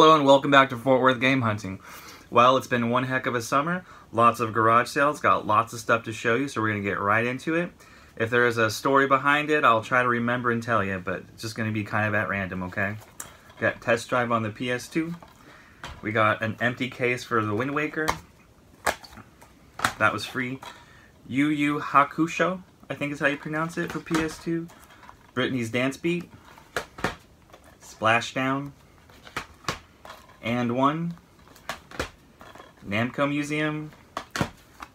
Hello and welcome back to Fort Worth Game Hunting. Well, it's been one heck of a summer. Lots of garage sales, got lots of stuff to show you, so we're going to get right into it. If there is a story behind it, I'll try to remember and tell you, but it's just going to be kind of at random, okay? Got test drive on the PS2. We got an empty case for the Wind Waker. That was free. Yu Yu Hakusho, I think is how you pronounce it for PS2. Britney's Dance Beat. Splashdown and one. Namco Museum,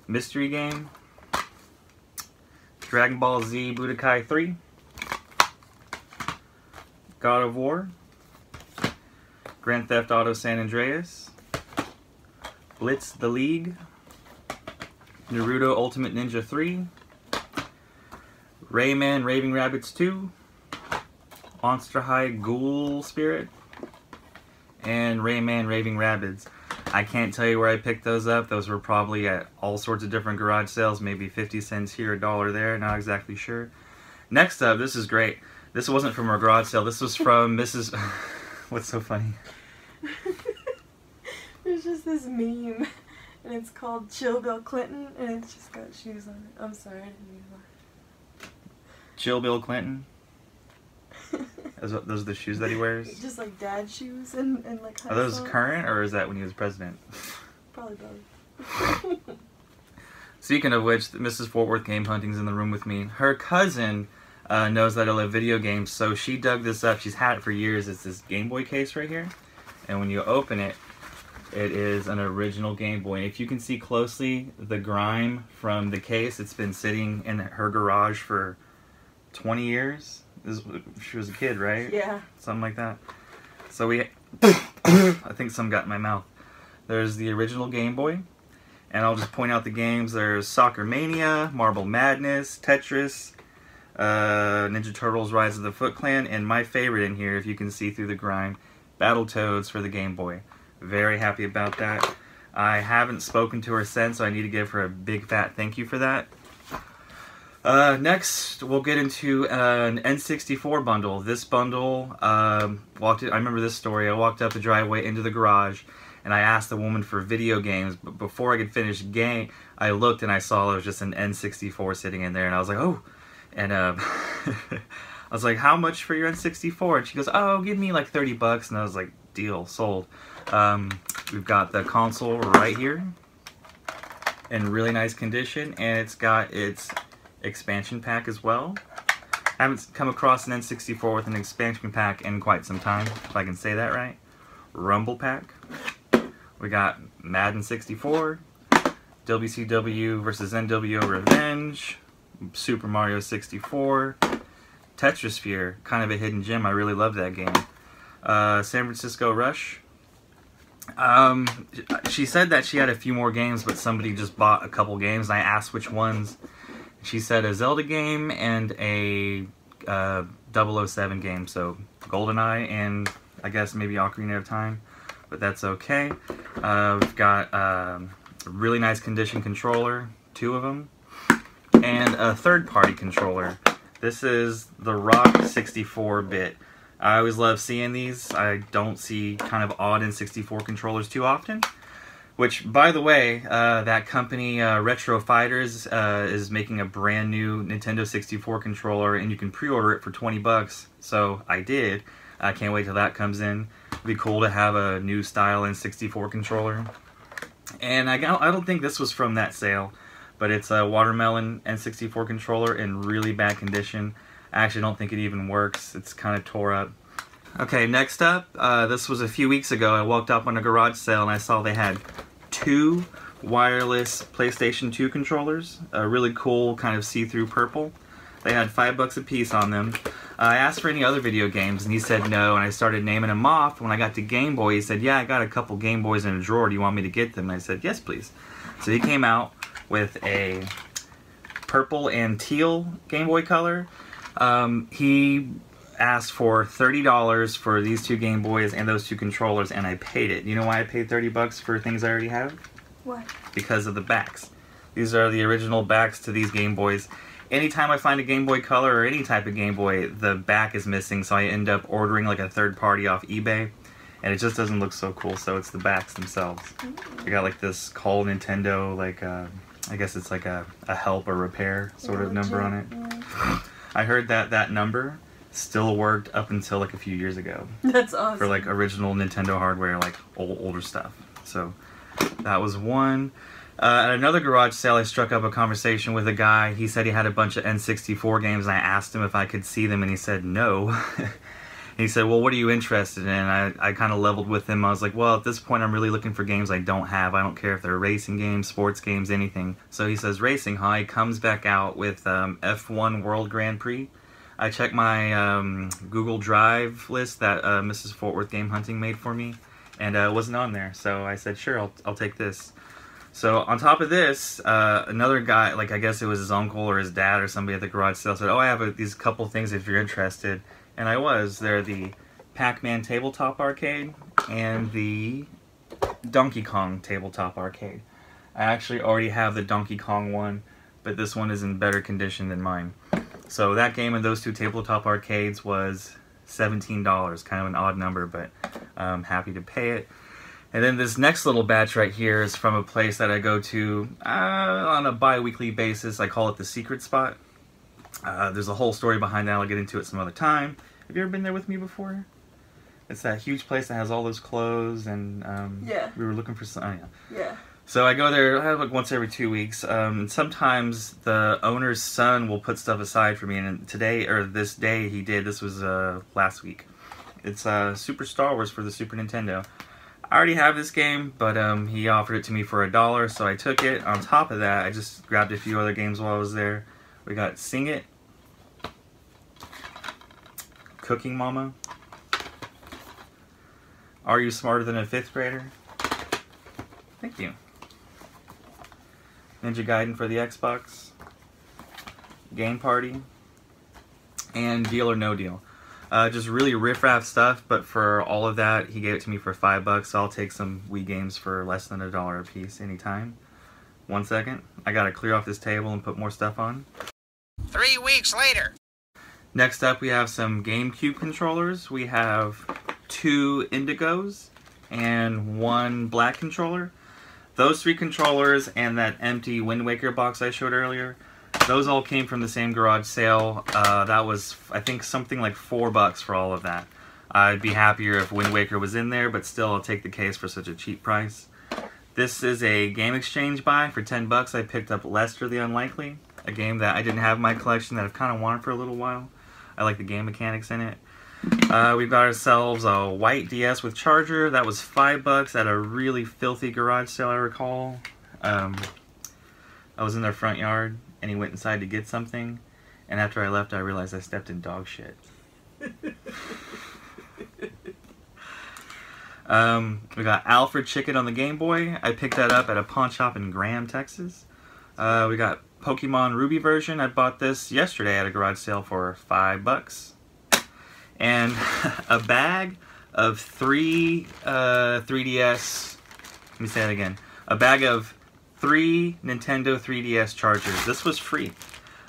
Mystery Game, Dragon Ball Z Budokai 3, God of War, Grand Theft Auto San Andreas, Blitz the League, Naruto Ultimate Ninja 3, Rayman Raving Rabbids 2, Monster High Ghoul Spirit, and Rayman Raving Rabbids. I can't tell you where I picked those up. Those were probably at all sorts of different garage sales, maybe 50 cents here, a dollar there, not exactly sure. Next up, this is great. This wasn't from a garage sale. This was from Mrs. What's so funny? There's just this meme, and it's called Chill Bill Clinton, and it's just got shoes on it. I'm sorry, I didn't mean to Chill Bill Clinton. Those are, those are the shoes that he wears? Just like dad shoes and, and like Are those socks. current or is that when he was president? Probably both. Speaking of which, Mrs. Fort Worth Game Hunting's in the room with me. Her cousin uh, knows that I love video games, so she dug this up. She's had it for years. It's this Game Boy case right here. And when you open it, it is an original Game Boy. And if you can see closely the grime from the case, it's been sitting in her garage for 20 years. This, she was a kid, right? yeah. something like that. So we, I think some got in my mouth. There's the original Game Boy, and I'll just point out the games. There's Soccer Mania, Marble Madness, Tetris, uh, Ninja Turtles: Rise of the Foot Clan, and my favorite in here, if you can see through the grime, Battletoads for the Game Boy. Very happy about that. I haven't spoken to her since, so I need to give her a big fat thank you for that. Uh, next, we'll get into uh, an N64 bundle. This bundle, um, walked. I remember this story. I walked up the driveway into the garage, and I asked the woman for video games. But before I could finish game, I looked and I saw there was just an N64 sitting in there, and I was like, oh. And uh, I was like, how much for your N64? And she goes, oh, give me like 30 bucks. And I was like, deal, sold. Um, we've got the console right here in really nice condition, and it's got its expansion pack as well. I haven't come across an N64 with an expansion pack in quite some time, if I can say that right. Rumble pack. We got Madden 64, WCW versus NWO Revenge, Super Mario 64, Tetrisphere, kind of a hidden gem. I really love that game. Uh, San Francisco Rush. Um, she said that she had a few more games, but somebody just bought a couple games. And I asked which ones. She said a Zelda game and a uh, 007 game, so GoldenEye and I guess maybe Ocarina of Time, but that's okay. Uh, we've got um, a really nice condition controller, two of them, and a third-party controller. This is the Rock 64-bit. I always love seeing these. I don't see kind of odd N64 controllers too often. Which, by the way, uh, that company uh, Retro Fighters uh, is making a brand new Nintendo 64 controller, and you can pre-order it for 20 bucks. So I did. I can't wait till that comes in. It'd be cool to have a new style N64 controller. And I, got, I don't think this was from that sale, but it's a watermelon N64 controller in really bad condition. I actually don't think it even works. It's kind of tore up. Okay, next up, uh, this was a few weeks ago. I walked up on a garage sale and I saw they had two wireless PlayStation 2 controllers, a really cool kind of see-through purple. They had five bucks a piece on them. I asked for any other video games and he said no, and I started naming them off. When I got to Game Boy, he said, yeah, I got a couple Game Boys in a drawer. Do you want me to get them? And I said, yes, please. So he came out with a purple and teal Game Boy Color. Um, he asked for $30 for these two Game Boys and those two controllers, and I paid it. You know why I paid 30 bucks for things I already have? Why? Because of the backs. These are the original backs to these Game Boys. Anytime I find a Game Boy Color or any type of Game Boy, the back is missing, so I end up ordering like a third party off eBay. and it just doesn't look so cool. So it's the backs themselves. I got like this call Nintendo like uh, I guess it's like a, a help or repair sort of number on it. I heard that that number still worked up until like a few years ago That's awesome. for like original Nintendo hardware, like old, older stuff. So that was one. Uh, at another garage sale, I struck up a conversation with a guy. He said he had a bunch of N64 games, and I asked him if I could see them, and he said no. he said, "Well, what are you interested in?" I, I kind of leveled with him. I was like, "Well, at this point, I'm really looking for games I don't have. I don't care if they're racing games, sports games, anything." So he says, "Racing, huh?" He comes back out with um, F1 World Grand Prix. I checked my um, Google Drive list that uh, Mrs. Fort Worth Game Hunting made for me, and uh, it wasn't on there. So I said, "Sure, I'll I'll take this." So on top of this, uh, another guy, like I guess it was his uncle or his dad or somebody at the garage sale, said, "Oh, I have a, these couple things if you're interested." And I was. They're the Pac-Man tabletop arcade and the Donkey Kong tabletop arcade. I actually already have the Donkey Kong one, but this one is in better condition than mine. So that game and those two tabletop arcades was $17, kind of an odd number, but I'm happy to pay it. And then this next little batch right here is from a place that I go to uh, on a bi-weekly basis. I call it the Secret Spot. Uh, there's a whole story behind that. I'll get into it some other time. Have you ever been there with me before? It's that huge place that has all those clothes, and um, Yeah. we were looking for some. Oh, yeah. yeah. So I go there like once every two weeks. Um, sometimes the owner's son will put stuff aside for me, and today or this day he did. This was uh, last week. It's uh, Super Star Wars for the Super Nintendo. I already have this game, but um, he offered it to me for a dollar, so I took it. On top of that, I just grabbed a few other games while I was there. We got Sing It, Cooking Mama, Are You Smarter Than a Fifth Grader? Thank you. Ninja Gaiden for the Xbox, Game Party, and Deal or No Deal. Uh, just really riffraff stuff, but for all of that, he gave it to me for five bucks. So I'll take some Wii games for less than a dollar a piece anytime. One second. I gotta clear off this table and put more stuff on. Three weeks later. Next up, we have some GameCube controllers. We have two Indigos and one black controller. Those three controllers and that empty Wind Waker box I showed earlier, those all came from the same garage sale. Uh, that was, I think, something like four bucks for all of that. I'd be happier if Wind Waker was in there, but still, I'll take the case for such a cheap price. This is a game exchange buy for 10 bucks. I picked up Lester the Unlikely, a game that I didn't have in my collection that I've kind of wanted for a little while. I like the game mechanics in it. Uh, we've got ourselves a white DS with charger. That was five bucks at a really filthy garage sale, I recall. Um, I was in their front yard, and he went inside to get something. And after I left, I realized I stepped in dog shit. um, we got Alfred Chicken on the Game Boy. I picked that up at a pawn shop in Graham, Texas. Uh, we got Pokemon Ruby version. I bought this yesterday at a garage sale for five bucks. And a bag of three uh, 3DS. Let me say that again. A bag of three Nintendo 3DS chargers. This was free.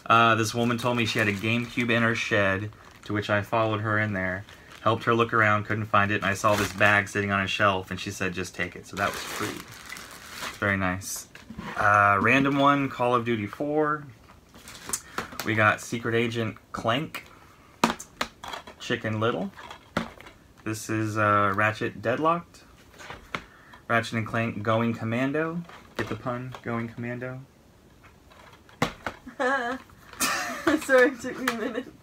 Uh, this woman told me she had a GameCube in her shed, to which I followed her in there, helped her look around, couldn't find it, and I saw this bag sitting on a shelf, and she said, just take it. So that was free. Very nice. Uh, random one, Call of Duty 4. We got Secret Agent Clank. Chicken Little. This is uh, Ratchet Deadlocked. Ratchet and Clank Going Commando. Get the pun? Going Commando. Sorry, it took me a minute.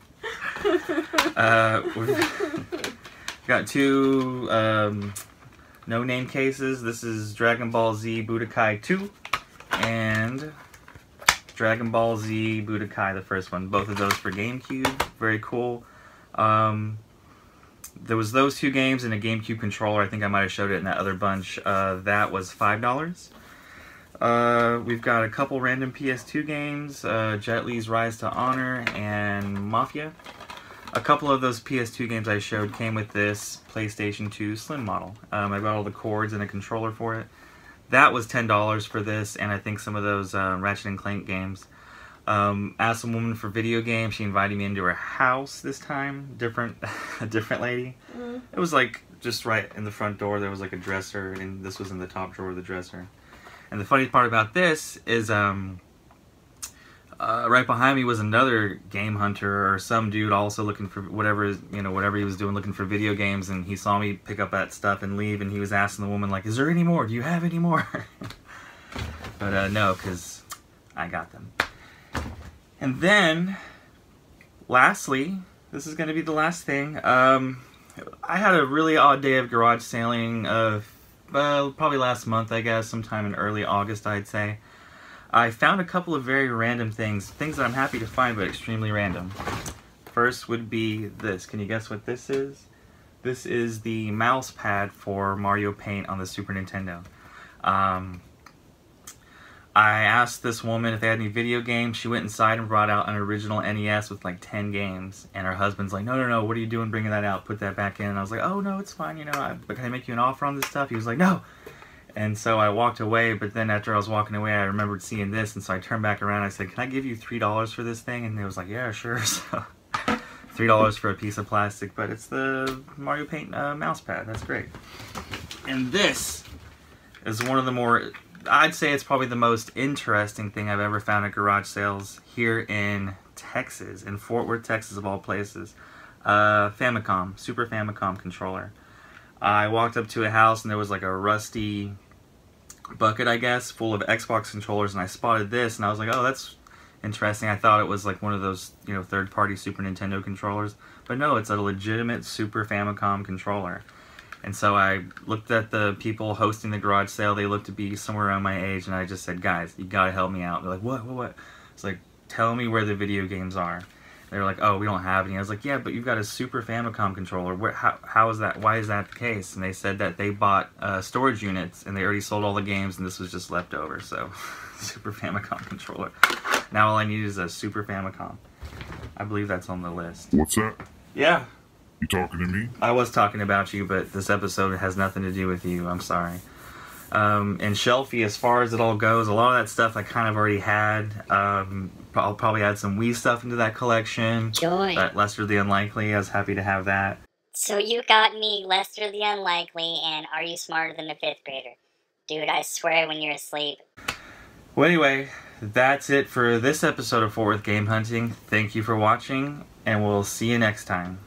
Uh, we've got two um, no-name cases. This is Dragon Ball Z Budokai 2 and Dragon Ball Z Budokai, the first one. Both of those for GameCube. Very cool. Um, there was those two games and a GameCube controller. I think I might have showed it in that other bunch. Uh, that was five dollars. Uh, we've got a couple random PS2 games: uh, Jet Li's Rise to Honor and Mafia. A couple of those PS2 games I showed came with this PlayStation 2 Slim model. Um, I got all the cords and a controller for it. That was ten dollars for this, and I think some of those uh, Ratchet and Clank games. Um, asked a woman for video games. She invited me into her house this time. Different, a different lady. Mm. It was like just right in the front door. There was like a dresser, and this was in the top drawer of the dresser. And the funny part about this is, um, uh, right behind me was another game hunter or some dude also looking for whatever you know whatever he was doing, looking for video games. And he saw me pick up that stuff and leave, and he was asking the woman like, "Is there any more? Do you have any more?" but uh, no, because I got them. And then, lastly, this is going to be the last thing. Um, I had a really odd day of garage sailing. of uh, probably last month, I guess, sometime in early August, I'd say. I found a couple of very random things, things that I'm happy to find, but extremely random. First would be this. Can you guess what this is? This is the mouse pad for Mario Paint on the Super Nintendo. Um, I asked this woman if they had any video games. She went inside and brought out an original NES with like 10 games. And her husband's like, no, no, no, what are you doing bringing that out? Put that back in. And I was like, oh, no, it's fine. You know, I, but can I make you an offer on this stuff? He was like, no. And so I walked away, but then after I was walking away, I remembered seeing this. And so I turned back around. I said, can I give you $3 for this thing? And he was like, yeah, sure. So $3 for a piece of plastic, but it's the Mario Paint uh, mouse pad. That's great. And this is one of the more I'd say it's probably the most interesting thing I've ever found at garage sales here in Texas, in Fort Worth, Texas, of all places. Uh, Famicom, Super Famicom controller. I walked up to a house and there was like a rusty bucket, I guess, full of Xbox controllers, and I spotted this, and I was like, oh, that's interesting. I thought it was like one of those, you know, third-party Super Nintendo controllers, but no, it's a legitimate Super Famicom controller. And so I looked at the people hosting the garage sale. They looked to be somewhere around my age, and I just said, "Guys, you gotta help me out." They're like, "What? What? What?" It's like, "Tell me where the video games are." They're like, "Oh, we don't have any." I was like, "Yeah, but you've got a Super Famicom controller. Where? How? How is that? Why is that the case?" And they said that they bought uh, storage units, and they already sold all the games, and this was just left over. So, Super Famicom controller. Now all I need is a Super Famicom. I believe that's on the list. What's that? Yeah, You talking to me? I was talking about you, but this episode has nothing to do with you. I'm sorry. Um, and Shelfie, as far as it all goes, a lot of that stuff I kind of already had. Um, I'll probably add some Wii stuff into that collection. Joy. But Lester the Unlikely, I was happy to have that. So you got me, Lester the Unlikely, and Are You Smarter Than a Fifth Grader? Dude, I swear when you're asleep. Well, anyway, that's it for this episode of Fort Worth Game Hunting. Thank you for watching, and we'll see you next time.